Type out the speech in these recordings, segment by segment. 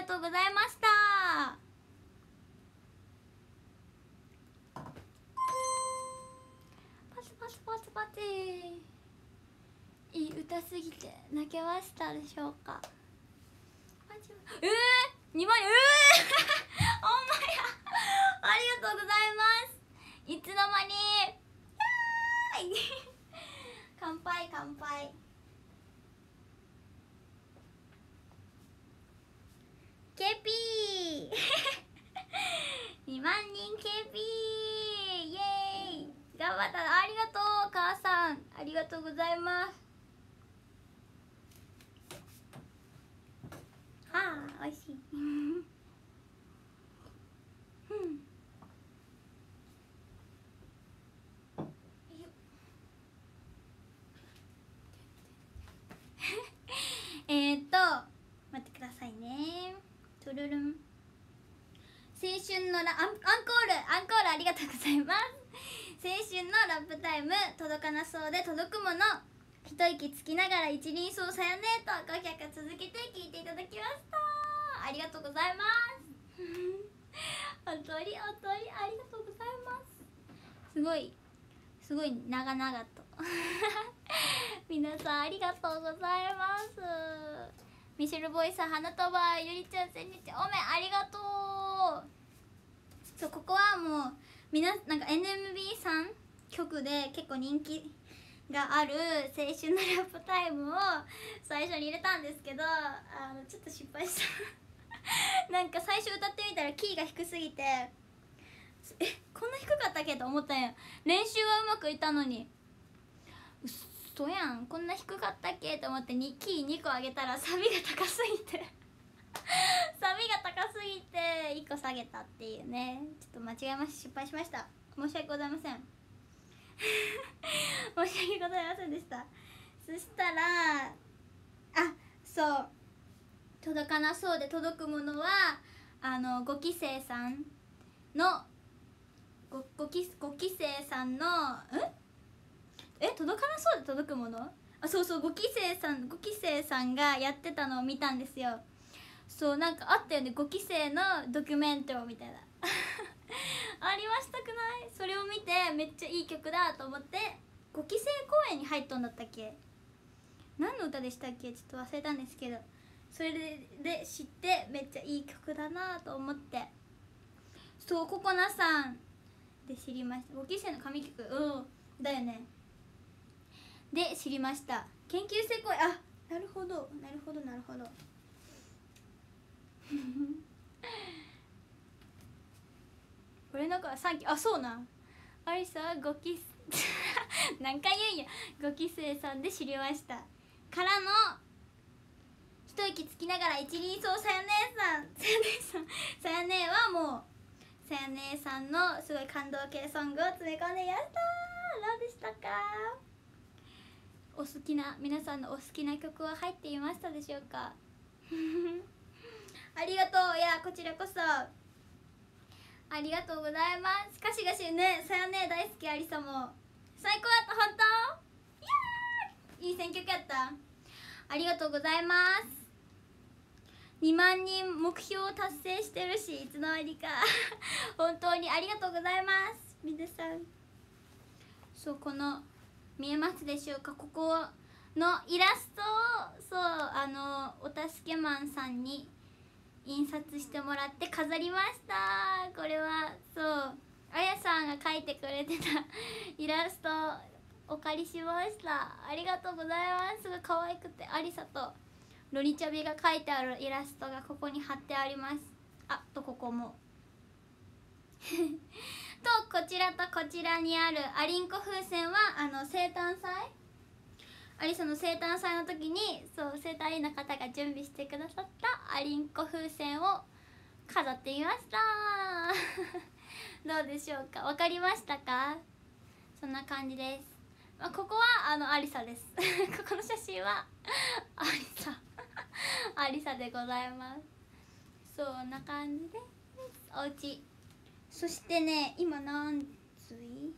りがとうございました。パチパチパチパチ。いい歌すぎて泣けましたでしょうか。パチえー、2万円えー、ほんまや。ありがとうございます。いつの間に。乾杯 乾杯ケピー2万人ケピーイエーイ頑張ったありがとう母さんありがとうございます。はあ美味しい。うん。えーっと待ってくださいね。トゥルルン。青春のラアンアンコール。アンコールありがとうございます。青春のラップタイム届かなそうで届くもの一息つきながら一輪草さやねと5曲続けて聴いていただきましたありがとうございます本当に本当にありがとうございますすごいすごい長々と皆さんありがとうございますミシェルボイス花束ゆりちゃん千日おめありがとうそうここは。もうみななんか NMB さん曲で結構人気がある青春のラップタイムを最初に入れたんですけどあのちょっと失敗した。なんか最初歌ってみたらキーが低すぎてえこんな低かったっけと思ったんや。練習はうまくいったのに。うそやん。こんな低かったっけと思って2キー2個上げたらサビが高すぎて。サビが高すぎて1個下げたっていうね。ちょっと間違えまし失敗しました。申し訳ございません。申し訳ございませんでした。そしたらあそう。届かなそうで届くものはあの5期生さんの 5, 期5期生さんのえ？え届かなそうで届くもの？あそうそう5期生さん5期生さんがやってたのを見たんですよ。そうなんかあったよね。5期生のドキュメントみたいな。ありましたくない？それを見てめっちゃいい曲だと思って5期生公演に入っとんだったっけ？何の歌でしたっけ？ちょっと忘れたんですけど。それで知ってめっちゃいい曲だなと思って。そうココナさんで知りました。5期生の神曲。うんだよね。で知りました。研究生公演。あなるほど。なるほどなるほど。これなんかさっきあそうなん。あれさ5期何回言うんや。5期生さんで知りました。からの一息つきながら一輪草さや姉さん。さや姉さん。さや姉はもうさや姉さんのすごい感動系ソングを詰め込んでやった。どうでしたか？お好きな皆さんのお好きな曲は入っていましたでしょうか？ありがとう。いやこちらこそ。ありがとうございます。しかしがしねさやね大好きありさも。最高だった本当？いい選曲やった。ありがとうございます。2万人目標を達成してるしいつの間にか。本当にありがとうございます。皆さん。そうこの見えますでしょうか？ここのイラストをそうあのお助けマンさんに印刷してもらって飾りました。これはそうあやさんが描いてくれてた イラストお借りしました。ありがとうございます。すごい可愛くてありさとロリチャビが描いてあるイラストがここに貼ってあります。あとここも。とこちらとこちらにあるアリンコ風船はあの生誕祭アリサの生誕祭の時にそう生誕員の方が準備してくださったアリンコ風船を飾ってみました。どうでしょうか？わかりましたか？そんな感じです、まあ、ここはあのアリサです。ここの写真はアリサ。アリサでございます。そんな感じでおうちそしてね今何時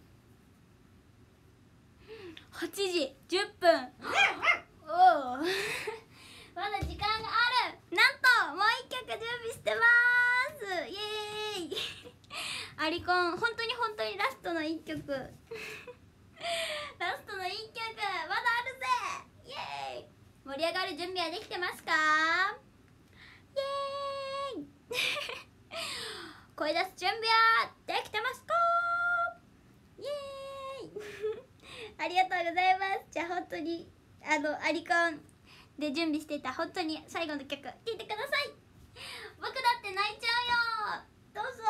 8時10分。おお まだ時間がある。なんともう1曲準備してます。イエーイ。アリコン本当に本当にラストの1曲。ラストの1曲。まだあるぜ。イエーイ。盛り上がる準備はできてますか？イエーイ。声出す準備はできてますか？ありがとうございます。じゃあ本当にあのアリコンで準備してた本当に最後の曲聴いてください。僕だって泣いちゃうよ。どうぞ。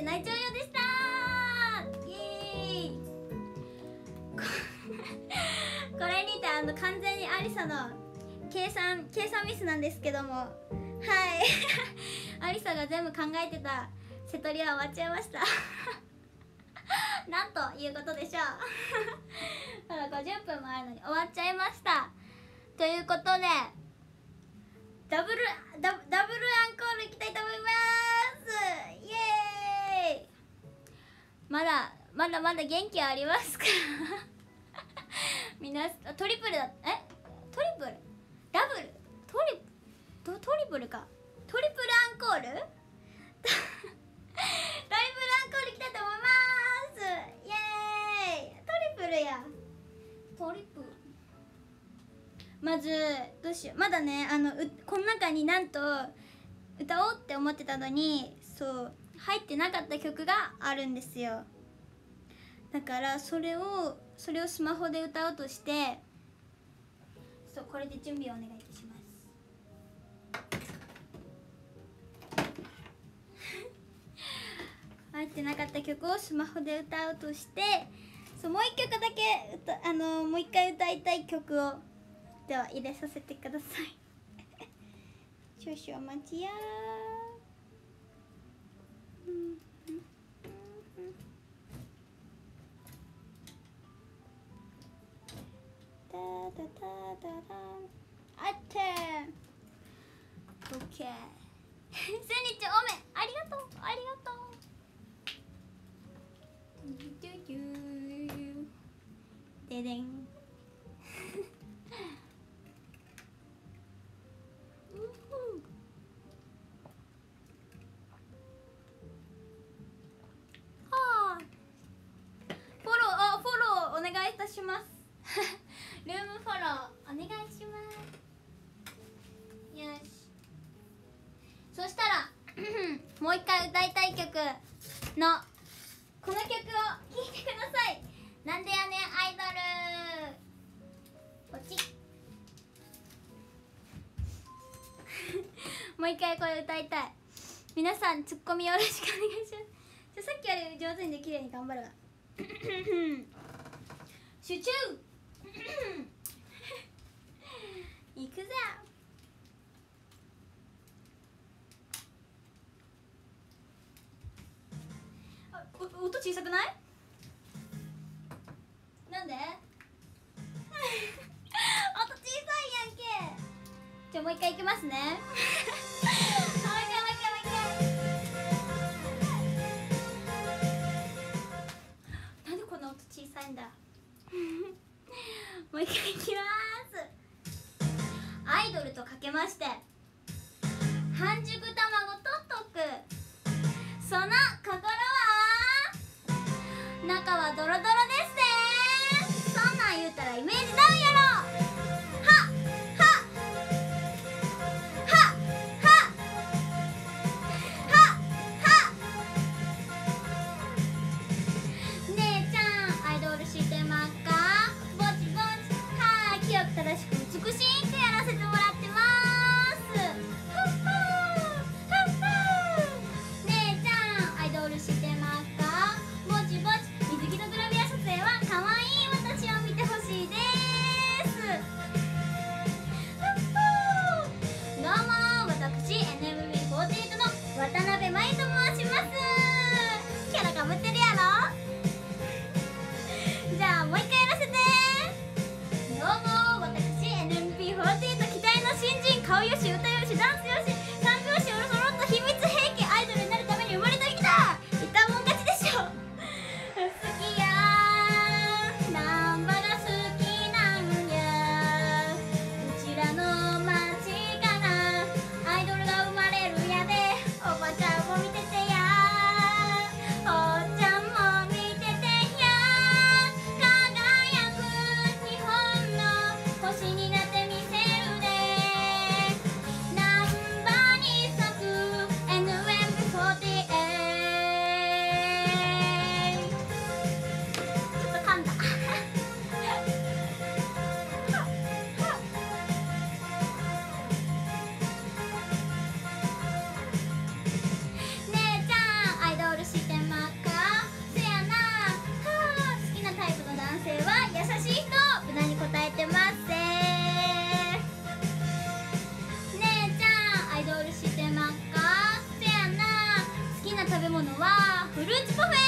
って泣いちゃうよ」でしたイエーイこ れにてあの完全にアリサの計算計算ミスなんですけども。はい。アリサが全部考えてた瀬戸りは終わっちゃいました。なんということでしょう。まだ50分もあるのに終わっちゃいました。ということでダブルダダブルアンコールいきたいと思います。イエーイまだまだまだ元気ありますか？みなトリプルだえ？トリプル？ダブル？トリトトリプルか？トリプルアンコール？トリプルアンコールいきたいと思います！イエーイ！トリプルや。トリプル。まずどうしよう。まだねあのうこの中になんと歌おうって思ってたのにそう入ってなかった曲があるんですよ。だからそれをそれをスマホで歌おうとしてそうこれで準備をお願いいたします。入ってなかった曲をスマホで歌おうとしてそうもう一曲だけ歌あのもう一回歌いたい曲をでは入れさせてください。少々お待ちやうんうんうんダダダダダンあってオッケー千日おめありがとう。ありがとう。ででん回これ歌いたい。皆さんツッコミよろしくお願いします。じゃあさっきより上手にできるように頑張るわ。集中。いくぜ。あお音小さくない？なんで？音小さいやんけ。じゃあもう一回いきますねはフ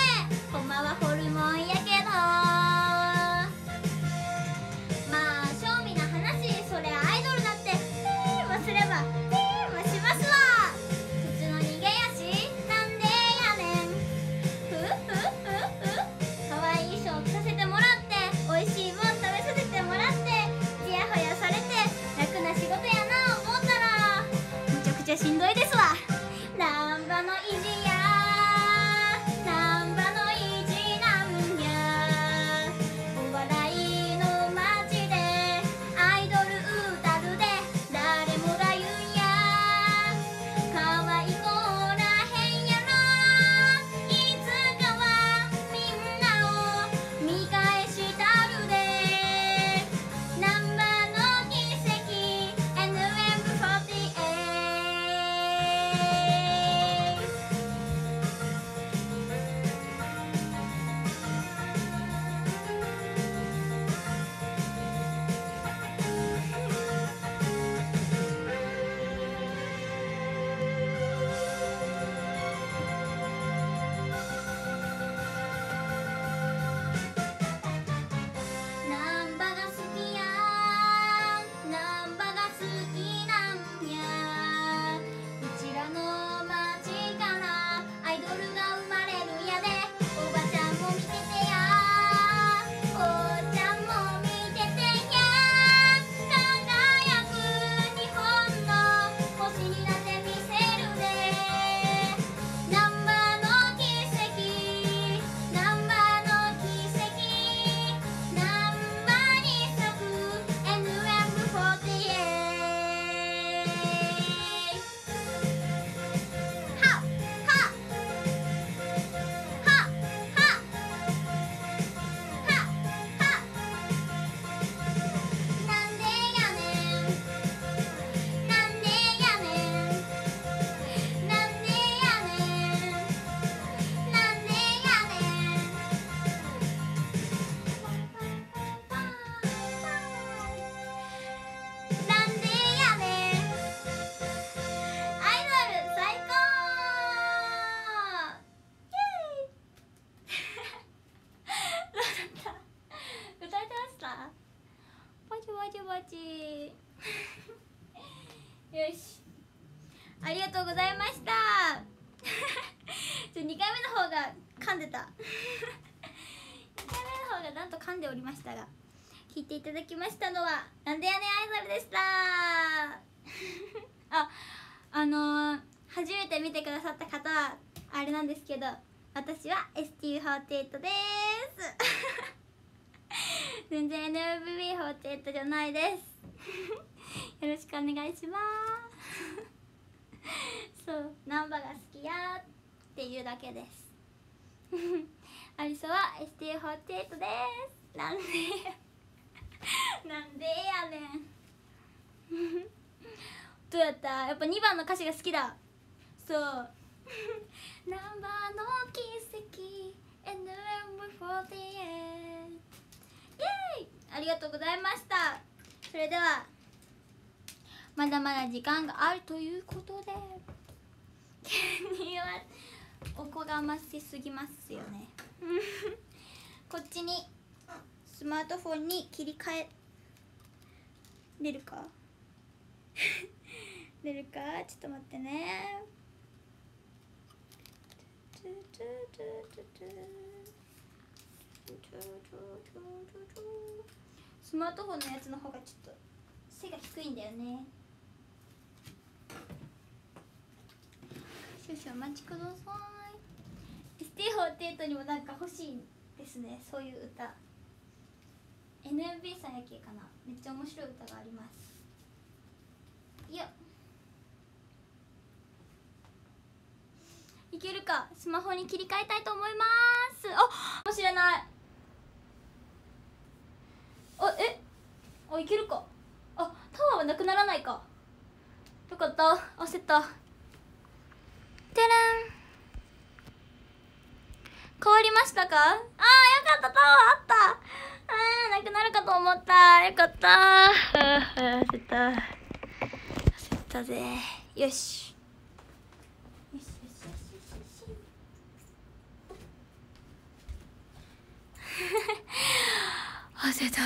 パチパチよし。ありがとうございました。ちょ2回目の方が噛んでた。2回目の方がなんと噛んでおりましたが聞いていただきましたのはなんでやねんアイドルでした。ああのー、初めて見てくださった方はあれなんですけど私は STU48 です。全然 NMB48 じゃないです。よろしくお願いします。そうナンバが好きやっていうだけです。アリサは ST48 です。なんでなんでやねん。どうやった？やっぱ2番の歌詞が好きだ。そう。ナンバーの奇跡。NMB48 イありがとうございました。それではまだまだ時間があるということでケニーはおこがましすぎますよね。こっちにスマートフォンに切り替え出るか？出るか？ちょっと待ってね。スマートフォンのやつの方がちょっと背が低いんだよね。少々お待ちください。ST48 にもなんか欲しいですね。そういう歌。NMB さんやけかな。めっちゃ面白い歌があります。いや。いけるか。スマホに切り替えたいと思います。あかもしれない。あえ？あいけるか。あタワーはなくならないか。よかった。焦った。てらん。変わりましたか？あーよかった。タワーあった。あーなくなるかと思った。よかった。焦った。焦ったぜ。よしせた。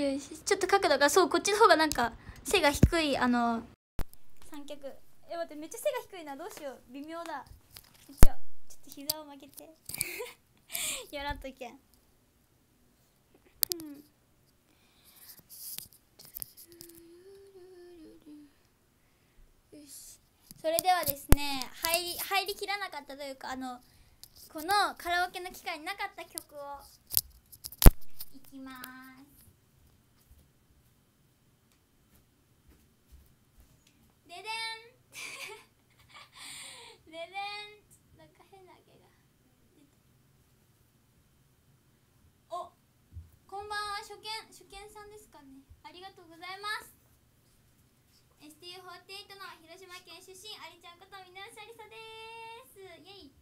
よしちょっと角度がそうこっちの方がなんか背が低いあの三脚。え待ってめっちゃ背が低いな。どうしよう。微妙だ。ちょちょっと膝を曲げて。やらんといけん。うん。よし。それではですね入り入りきらなかったというかあのこのカラオケの機会になかった曲をきますででん。ででんなんか変な毛がおこんばんは。初見。初見さんですかね。ありがとうございます。STU48 の広島県出身ありちゃんことみなしありさです。イエイ。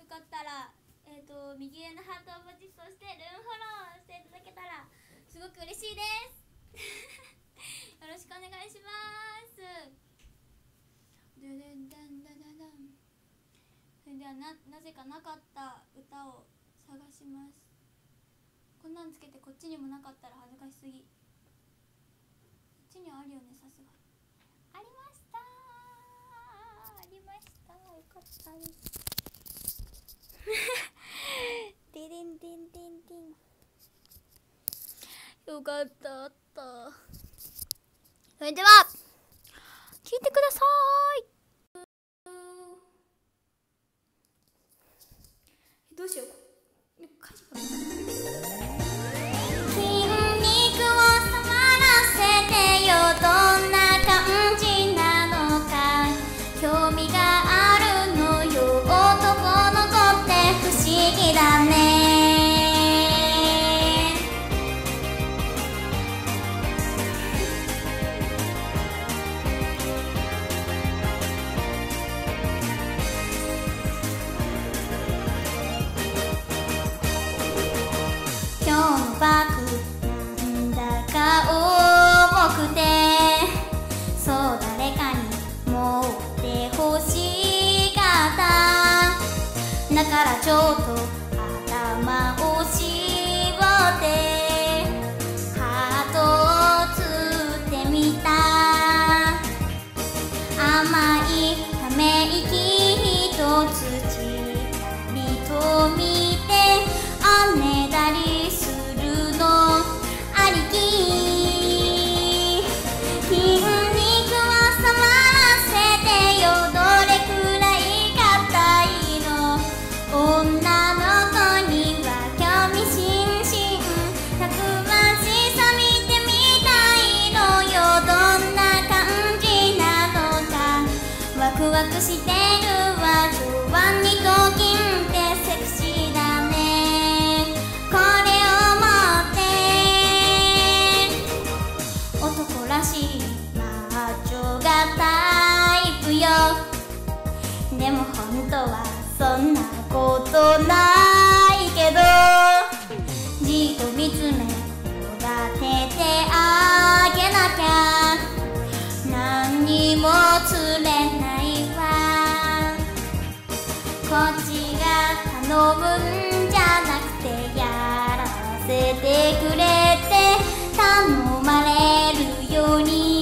よかったらえ、ー、と右上のハートをポチッとしてルームフォローしていただけたらすごく嬉しいです。よろしくお願いしますそれではななぜかなかった歌を探します。こんなんつけてこっちにもなかったら恥ずかしすぎ。こっちにはあるよねさすが。ありました。ありました。よかったです。ディデンデンデンデン。よかったあった。それでは聞いてください。どうしよう。らちょっとにも釣れないわ。こっちが頼むんじゃなくてやらせてくれて頼まれるように。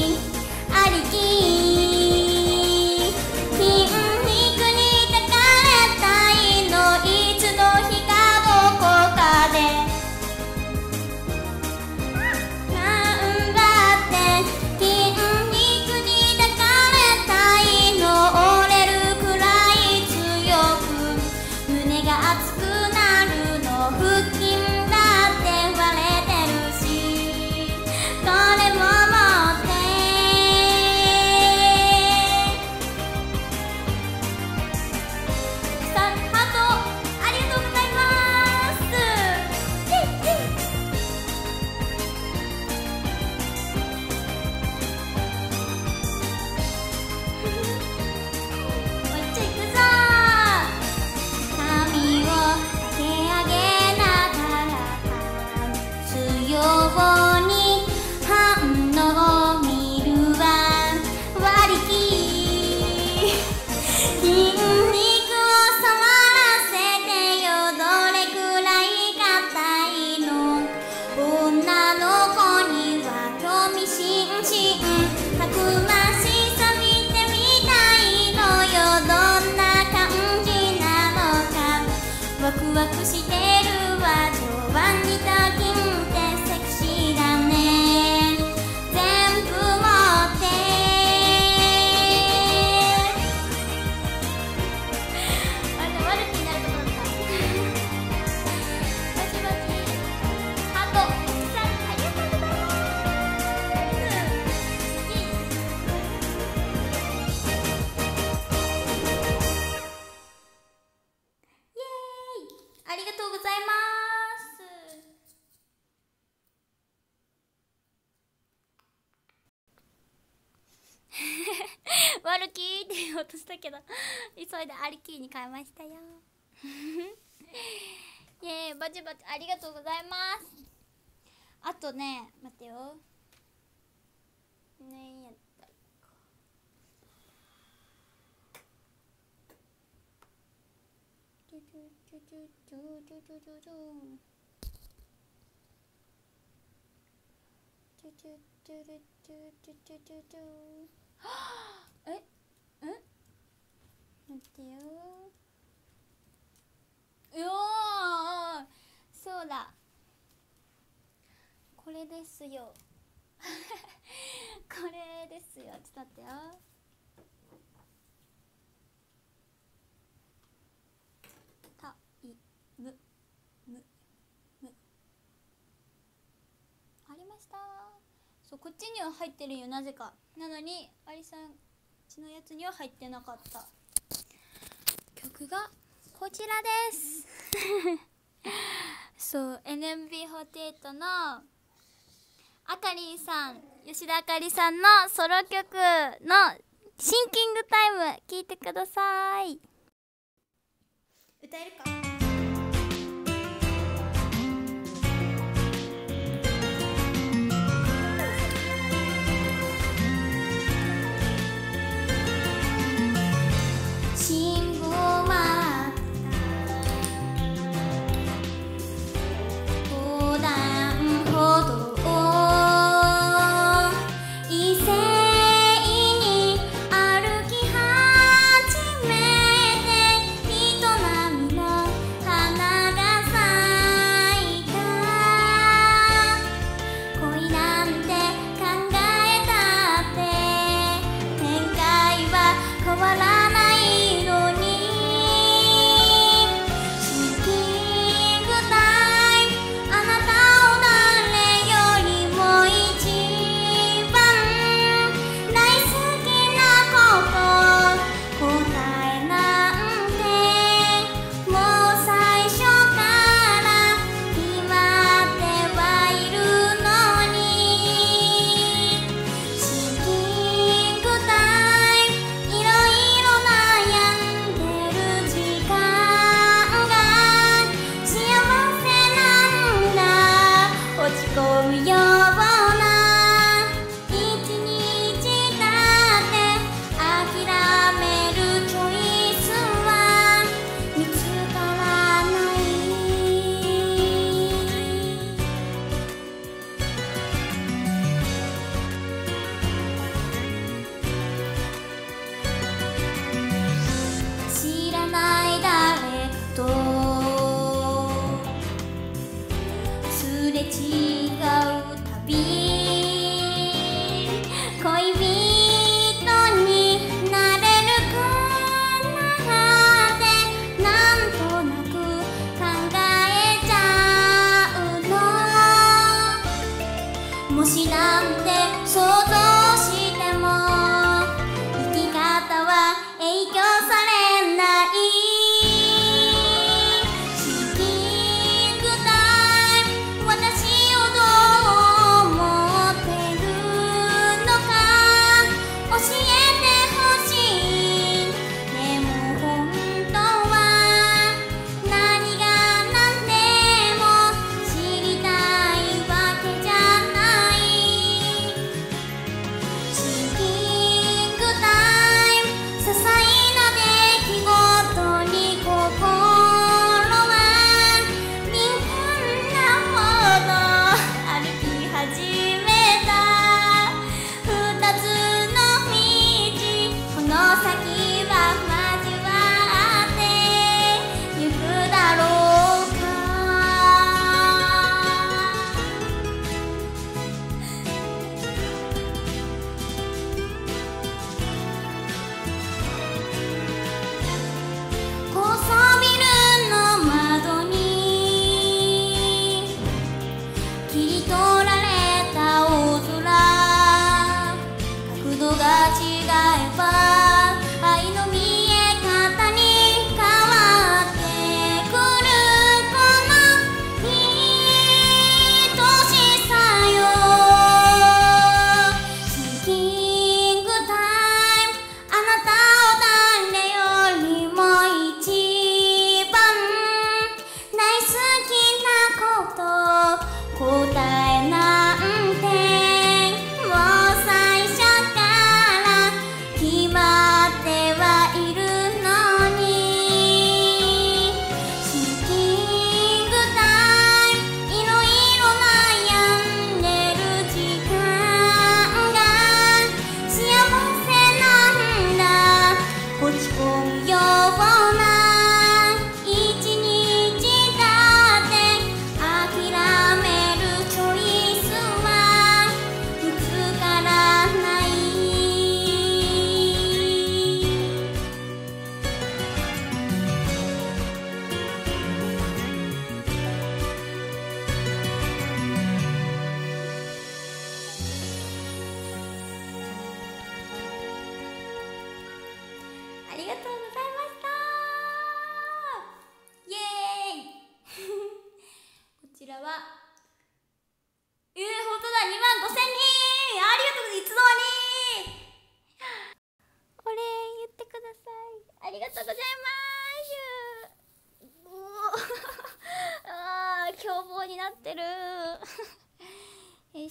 急いでアリキーに変えましたよ。イエーイバチバチありがとうございます。あとね待ってよ。ねやったかチュチュチュチュチュチュチュチュチュチュチュチュチュチュチュチュチュチュはあええ待ってようおー。そうだ。これですよ。これですよ。ちょっと待ってよ。たいむ。む。む。ありました。そうこっちには入ってるよなぜか。なのにアリさんうちのやつには入ってなかった。曲がこちらです。そう NMB48 のあかりんさん吉田あかりさんのソロ曲のシンキングタイム聞いてください。歌えるか？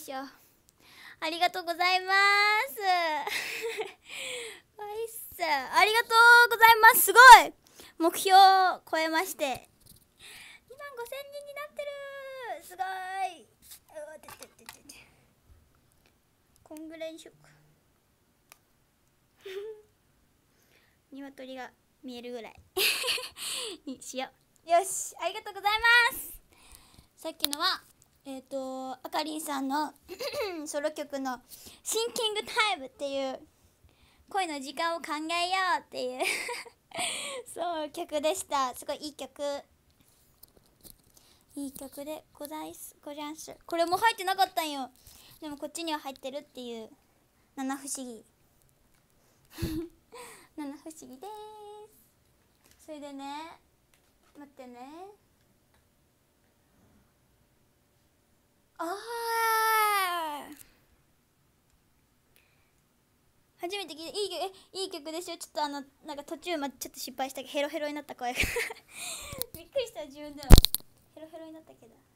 しょありがとうございます。おいっすありがとうございます。すごい。目標を超えまして。2万5千人になってる。すごい。ててててて。こんぐらいにしよっか。鶏が見えるぐらい。にしよう。よし。ありがとうございます。さっきのはえっ、とあかりんさんの ソロ曲の「シンキングタイム」っていう恋の時間を考えようっていう そう曲でした。すごいいい曲。いい曲でございすごじゃんすこれも入ってなかったんよ。でもこっちには入ってるっていう七不思議。七不思議です。それでね待ってね。あ初めて聞いていい曲えいい曲でしょちょっとあのなんか途中までちょっと失敗したけどヘロヘロになった声が。びっくりした自分では。ヘロヘロになったけど。